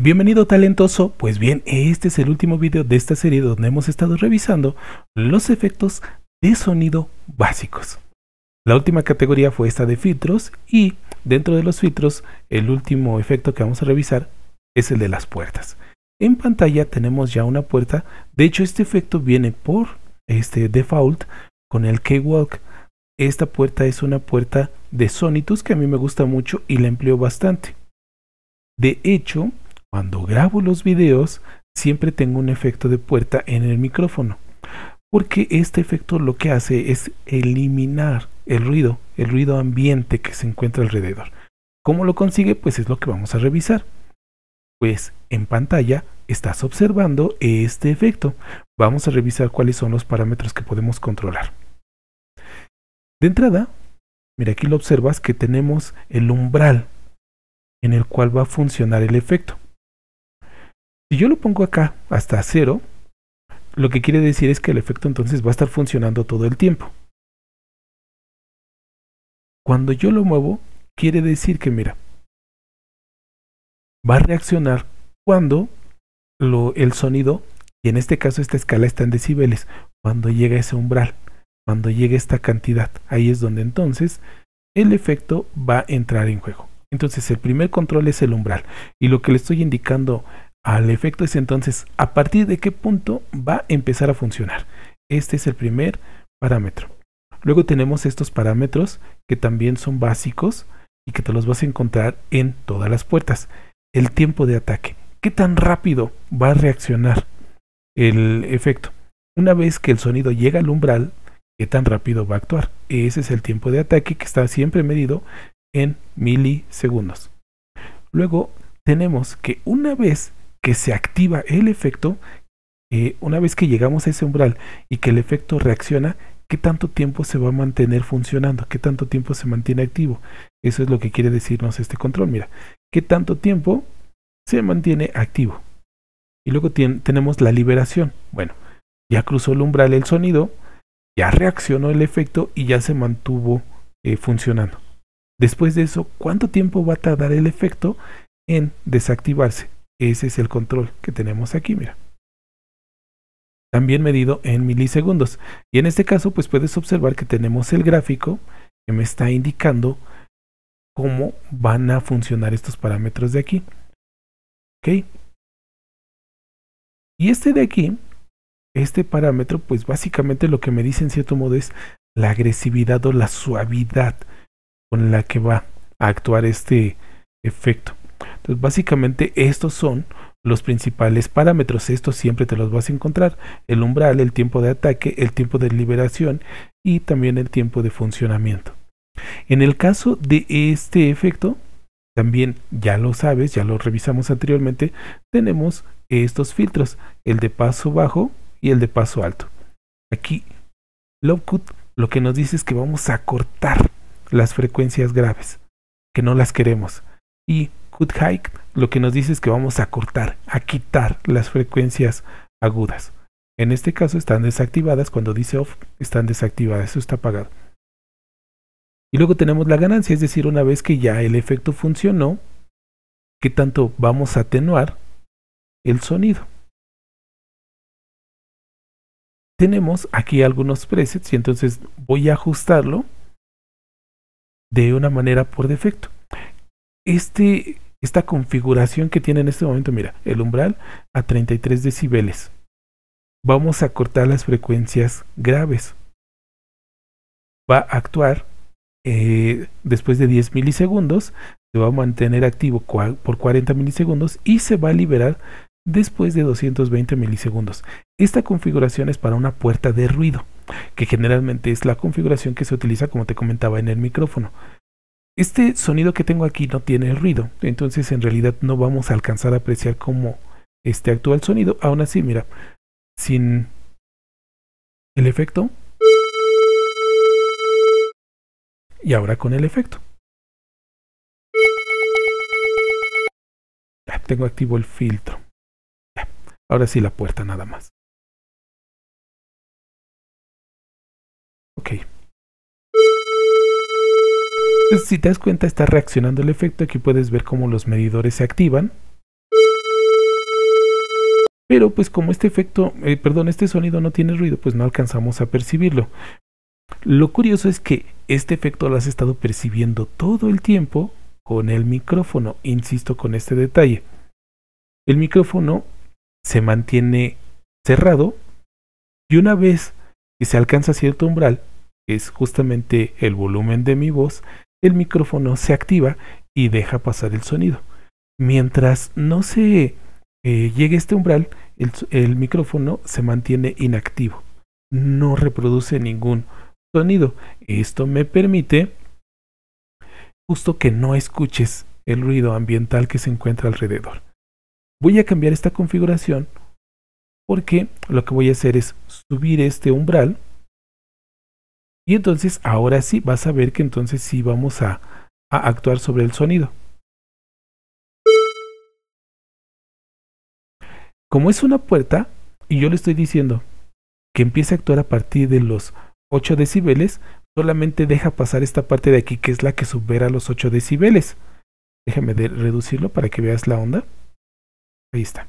Bienvenido talentoso, pues bien, este es el último video de esta serie donde hemos estado revisando los efectos de sonido básicos. La última categoría fue esta de filtros y dentro de los filtros el último efecto que vamos a revisar es el de las puertas. En pantalla tenemos ya una puerta, de hecho este efecto viene por este default con el K-Walk. Esta puerta es una puerta de Sonitus que a mí me gusta mucho y la empleo bastante. De hecho, cuando grabo los videos, siempre tengo un efecto de puerta en el micrófono. Porque este efecto lo que hace es eliminar el ruido, el ruido ambiente que se encuentra alrededor. ¿Cómo lo consigue? Pues es lo que vamos a revisar. Pues en pantalla estás observando este efecto. Vamos a revisar cuáles son los parámetros que podemos controlar. De entrada, mira aquí lo observas que tenemos el umbral en el cual va a funcionar el efecto. Si yo lo pongo acá hasta cero, lo que quiere decir es que el efecto entonces va a estar funcionando todo el tiempo. Cuando yo lo muevo, quiere decir que, mira, va a reaccionar cuando lo, el sonido, y en este caso esta escala está en decibeles, cuando llega ese umbral, cuando llega esta cantidad, ahí es donde entonces el efecto va a entrar en juego. Entonces el primer control es el umbral, y lo que le estoy indicando al efecto es entonces a partir de qué punto va a empezar a funcionar. Este es el primer parámetro. Luego tenemos estos parámetros que también son básicos y que te los vas a encontrar en todas las puertas. El tiempo de ataque. ¿Qué tan rápido va a reaccionar el efecto? Una vez que el sonido llega al umbral, ¿qué tan rápido va a actuar? Ese es el tiempo de ataque que está siempre medido en milisegundos. Luego tenemos que una vez que se activa el efecto, eh, una vez que llegamos a ese umbral y que el efecto reacciona, ¿qué tanto tiempo se va a mantener funcionando? ¿Qué tanto tiempo se mantiene activo? Eso es lo que quiere decirnos este control. Mira, ¿qué tanto tiempo se mantiene activo? Y luego tenemos la liberación. Bueno, ya cruzó el umbral el sonido, ya reaccionó el efecto y ya se mantuvo eh, funcionando. Después de eso, ¿cuánto tiempo va a tardar el efecto en desactivarse? Ese es el control que tenemos aquí, mira. También medido en milisegundos. Y en este caso, pues puedes observar que tenemos el gráfico que me está indicando cómo van a funcionar estos parámetros de aquí. ¿Ok? Y este de aquí, este parámetro, pues básicamente lo que me dice en cierto modo es la agresividad o la suavidad con la que va a actuar este efecto. Entonces, básicamente estos son los principales parámetros. Estos siempre te los vas a encontrar. El umbral, el tiempo de ataque, el tiempo de liberación y también el tiempo de funcionamiento. En el caso de este efecto, también ya lo sabes, ya lo revisamos anteriormente, tenemos estos filtros, el de paso bajo y el de paso alto. Aquí, Lovecut lo que nos dice es que vamos a cortar las frecuencias graves, que no las queremos. Y Cut Hike lo que nos dice es que vamos a cortar, a quitar las frecuencias agudas. En este caso están desactivadas, cuando dice off están desactivadas, eso está apagado. Y luego tenemos la ganancia, es decir, una vez que ya el efecto funcionó, ¿qué tanto vamos a atenuar el sonido? Tenemos aquí algunos presets y entonces voy a ajustarlo de una manera por defecto. Este, esta configuración que tiene en este momento, mira, el umbral a 33 decibeles. Vamos a cortar las frecuencias graves. Va a actuar eh, después de 10 milisegundos, se va a mantener activo por 40 milisegundos y se va a liberar después de 220 milisegundos. Esta configuración es para una puerta de ruido, que generalmente es la configuración que se utiliza, como te comentaba, en el micrófono. Este sonido que tengo aquí no tiene ruido, entonces en realidad no vamos a alcanzar a apreciar cómo este actúa el sonido. Aún así, mira, sin el efecto. Y ahora con el efecto. tengo activo el filtro. ahora sí la puerta nada más. Si te das cuenta está reaccionando el efecto, aquí puedes ver cómo los medidores se activan. Pero pues como este efecto, eh, perdón, este sonido no tiene ruido, pues no alcanzamos a percibirlo. Lo curioso es que este efecto lo has estado percibiendo todo el tiempo con el micrófono, insisto con este detalle. El micrófono se mantiene cerrado y una vez que se alcanza cierto umbral, que es justamente el volumen de mi voz, el micrófono se activa y deja pasar el sonido. Mientras no se eh, llegue este umbral, el, micrófono se mantiene inactivo, no reproduce ningún sonido. Esto me permite justo que no escuches el ruido ambiental que se encuentra alrededor. Voy a cambiar esta configuración porque lo que voy a hacer es subir este umbral y entonces ahora sí vas a ver que entonces sí vamos a, actuar sobre el sonido. Como es una puerta y yo le estoy diciendo que empiece a actuar a partir de los 8 decibeles, solamente deja pasar esta parte de aquí que es la que supera los 8 decibeles. Déjame de reducirlo para que veas la onda. Ahí está.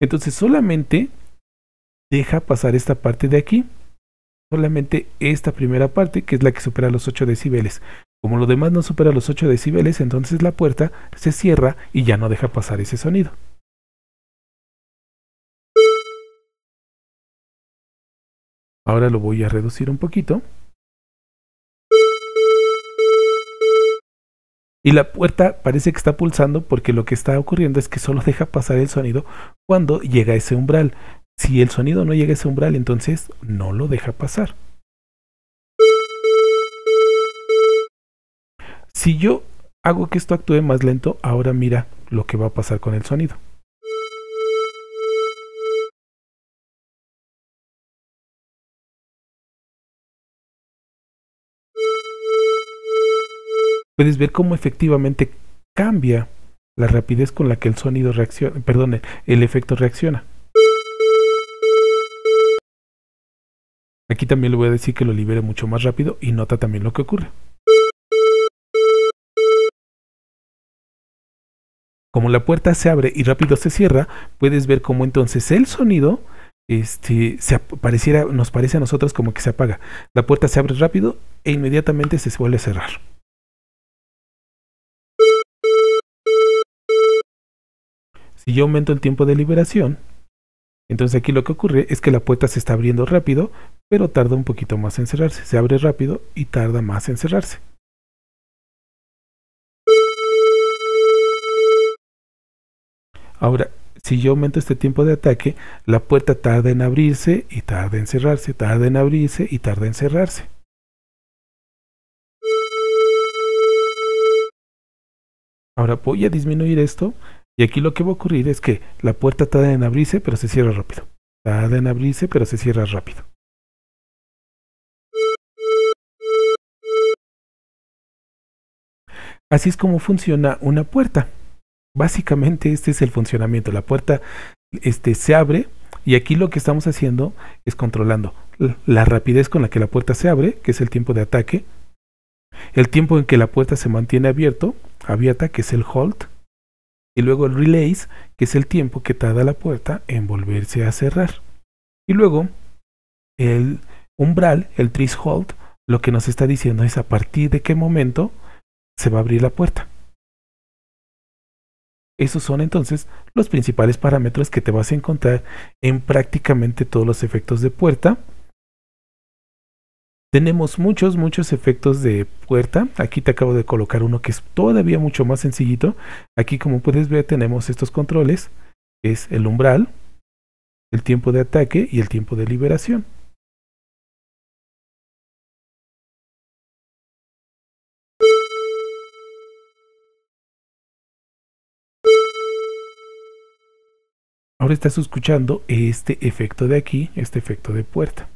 Entonces solamente deja pasar esta parte de aquí. Solamente esta primera parte que es la que supera los 8 decibeles. Como lo demás no supera los 8 decibeles, entonces la puerta se cierra y ya no deja pasar ese sonido. Ahora lo voy a reducir un poquito. Y la puerta parece que está pulsando porque lo que está ocurriendo es que solo deja pasar el sonido cuando llega a ese umbral. Si el sonido no llega a ese umbral, entonces no lo deja pasar. Si yo hago que esto actúe más lento, ahora mira lo que va a pasar con el sonido. puedes ver cómo efectivamente cambia la rapidez con la que el sonido reacciona, perdón, el efecto reacciona. Aquí también le voy a decir que lo libere mucho más rápido y nota también lo que ocurre. Como la puerta se abre y rápido se cierra, puedes ver cómo entonces el sonido este, se nos parece a nosotros como que se apaga. La puerta se abre rápido e inmediatamente se vuelve a cerrar. Si yo aumento el tiempo de liberación, entonces aquí lo que ocurre es que la puerta se está abriendo rápido, pero tarda un poquito más en cerrarse. Se abre rápido y tarda más en cerrarse. Ahora, si yo aumento este tiempo de ataque, la puerta tarda en abrirse y tarda en cerrarse, tarda en abrirse y tarda en cerrarse. Ahora voy a disminuir esto y aquí lo que va a ocurrir es que la puerta tarda en abrirse, pero se cierra rápido. Tarda en abrirse, pero se cierra rápido. Así es como funciona una puerta. Básicamente este es el funcionamiento. La puerta este, se abre y aquí lo que estamos haciendo es controlando la rapidez con la que la puerta se abre, que es el tiempo de ataque, el tiempo en que la puerta se mantiene abierto, abierta, que es el hold, y luego el relays, que es el tiempo que tarda la puerta en volverse a cerrar. Y luego el umbral, el threshold, lo que nos está diciendo es a partir de qué momento se va a abrir la puerta. Esos son entonces los principales parámetros que te vas a encontrar en prácticamente todos los efectos de puerta tenemos muchos, muchos efectos de puerta. Aquí te acabo de colocar uno que es todavía mucho más sencillito. Aquí como puedes ver tenemos estos controles. Es el umbral, el tiempo de ataque y el tiempo de liberación. Ahora estás escuchando este efecto de aquí, este efecto de puerta.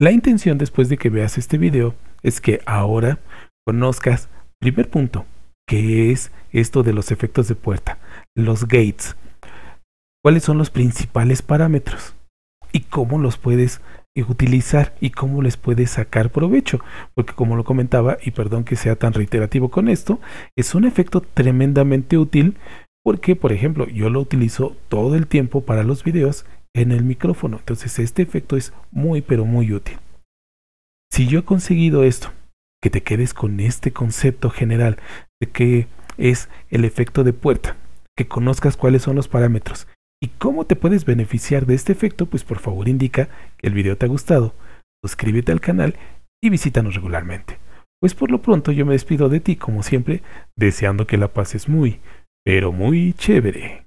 La intención después de que veas este video es que ahora conozcas, primer punto, que es esto de los efectos de puerta, los gates. ¿Cuáles son los principales parámetros? Y cómo los puedes utilizar y cómo les puedes sacar provecho. Porque como lo comentaba, y perdón que sea tan reiterativo con esto, es un efecto tremendamente útil porque, por ejemplo, yo lo utilizo todo el tiempo para los videos en el micrófono. Entonces este efecto es muy, pero muy útil. Si yo he conseguido esto, que te quedes con este concepto general de que es el efecto de puerta, que conozcas cuáles son los parámetros y cómo te puedes beneficiar de este efecto, pues por favor indica que el video te ha gustado, suscríbete al canal y visítanos regularmente. Pues por lo pronto yo me despido de ti como siempre, deseando que la pases muy, pero muy chévere.